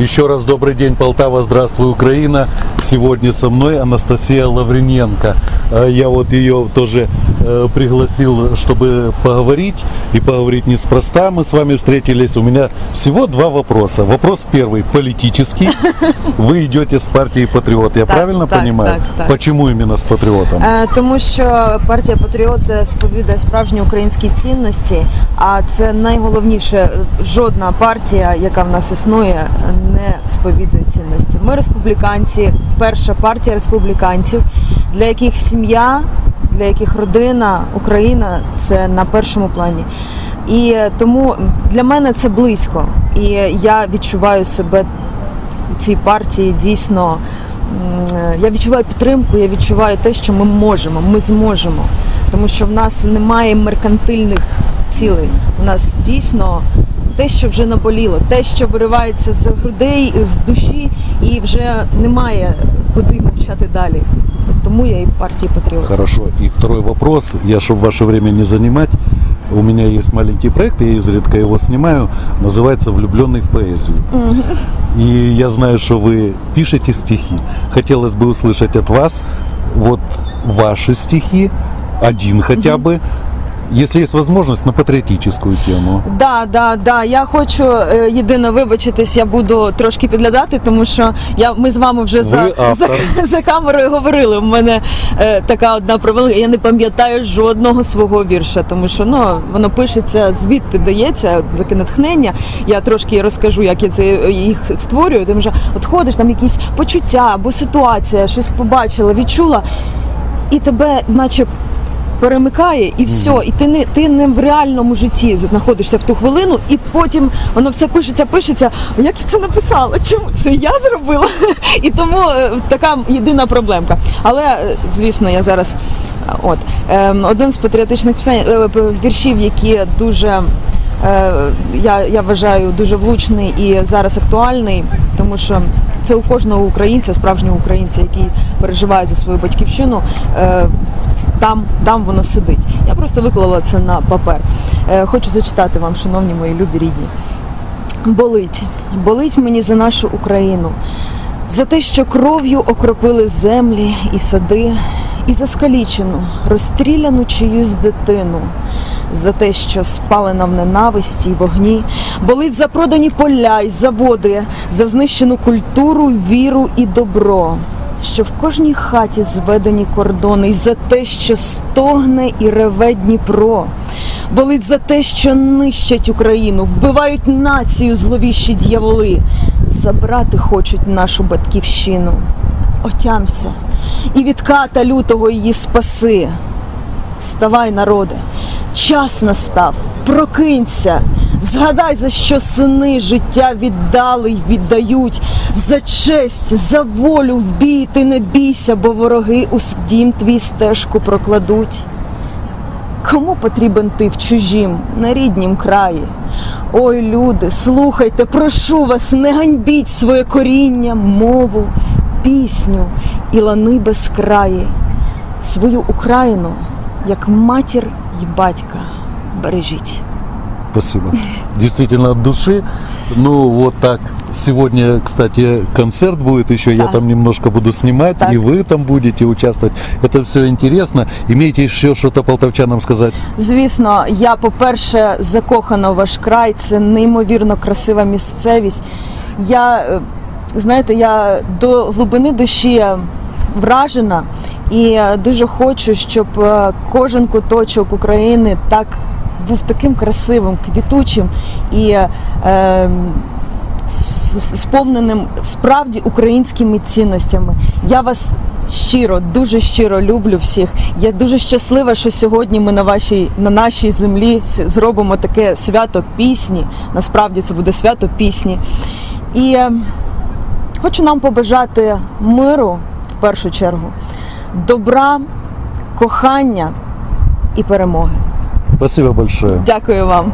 Еще раз добрый день, Полтава, здравствуй, Украина. Сегодня со мной Анастасия Лаврененко. Э, Я вот ее тоже э, пригласил, чтобы поговорить. И поговорить неспроста. Мы с вами встретились. У меня всего два вопроса. Вопрос первый, политический. Вы идете с партии Патриот, я Так, правильно так, понимаю? так, так. Почему именно с Патриотом? Е, Тому що партія Патріот е, сповідує справжні українські цінності, а це найголовніше. Жодна партія, яка в нас існує, не сповідує цінності. Ми республіканці, перша партія республіканців, для яких сім'я, для яких родина, Україна це на першому плані. І тому для мене це близько. І я відчуваю себе в цій партії дійсно. Я відчуваю підтримку, я відчуваю те, що ми можемо, ми зможемо. Тому що в нас немає меркантильних цілей. У нас дійсно те, що вже наболіло, те, що виривається з грудей, з душі, і вже немає куди мовчати далі. От тому я і в партії Патріот. Хорошо. И второй вопрос, я, чтобы ваше время не занимать, у меня есть маленький проект, я изредка его снимаю, называется «Влюбленный в поэзию». И я знаю, что вы пишете стихи. Хотелось бы услышать от вас вот ваши стихи, один хотя бы, если есть возможность, на патриотическую тему. Да, да, да. Я хочу е, єдине вибачитись, я буду трошки підглядати, тому що я ми з вами вже за, за, за камерою говорили. У мене е, така одна провалка. Я не пам'ятаю жодного свого вірша, тому що ну воно пишеться звідти дається таке натхнення. Я трошки розкажу, як я це е, їх створюю. Тому що от ходиш там якісь почуття або ситуація, щось побачила, відчула, і тебе, наче перемикає, і все, і ти не ти не в реальному житті знаходишся в ту хвилину, і потім воно все пишеться, пишеться. А як я це написала? Чому це я зробила? І тому е, така єдина проблемка. Але е, звісно, я зараз е, от ем, один з патріотичних пісень е, віршів, які дуже. Я, я вважаю дуже влучний і зараз актуальний, тому що це у кожного українця, справжнього українця, який переживає за свою батьківщину, там, там воно сидить. Я просто виклала це на папер. Е, Хочу зачитати вам, шановні мої любі рідні. Болить, болить мені за нашу Україну, за те, що кров'ю окропили землі і сади, і за скалічену, розстріляну чиюсь дитину, за те, що спалена в ненависті й вогні, болить за продані поля й заводи, за знищену культуру, віру і добро. Що в кожній хаті зведені кордони, і за те, що стогне і реве Дніпро, болить за те, що нищать Україну, вбивають націю зловіщі дьяволи, забрати хочуть нашу батьківщину. Отямся, і від ката лютого її спаси. Вставай, народе, час настав, прокинься, згадай, за що сини життя віддали й віддають, за честь, за волю в бій ти не бійся, бо вороги у дім твій стежку прокладуть. Кому потрібен ти в чужім, на ріднім краї? Ой, люди, слухайте, прошу вас, не ганьбіть своє коріння, мову, пісню і лани безкраї, свою Україну, як матір й батька, бережіть. Спасибо. Действительно от души. Ну вот так. Сегодня, кстати, концерт будет еще. Я там немножко буду снимать, Так. и вы там будете участвовать. Это все интересно. Имеете еще что-то полтавчанам сказать? Звісно, я, по-перше, закохана в ваш край. Це неймовірно красива місцевість. Я, е, знаєте, я до глибини душі вражена і дуже хочу, щоб е, кожен куточок України так був таким красивим, квітучим і е, сповненим справді українськими цінностями. Я вас щиро, дуже щиро люблю всіх. Я дуже щаслива, що сьогодні ми на вашій на нашій землі зробимо таке свято пісні. Насправді це буде свято пісні. І е, хочу нам побажати миру в першу чергу, добра, кохання і перемоги. Спасибо большое. Дякую вам.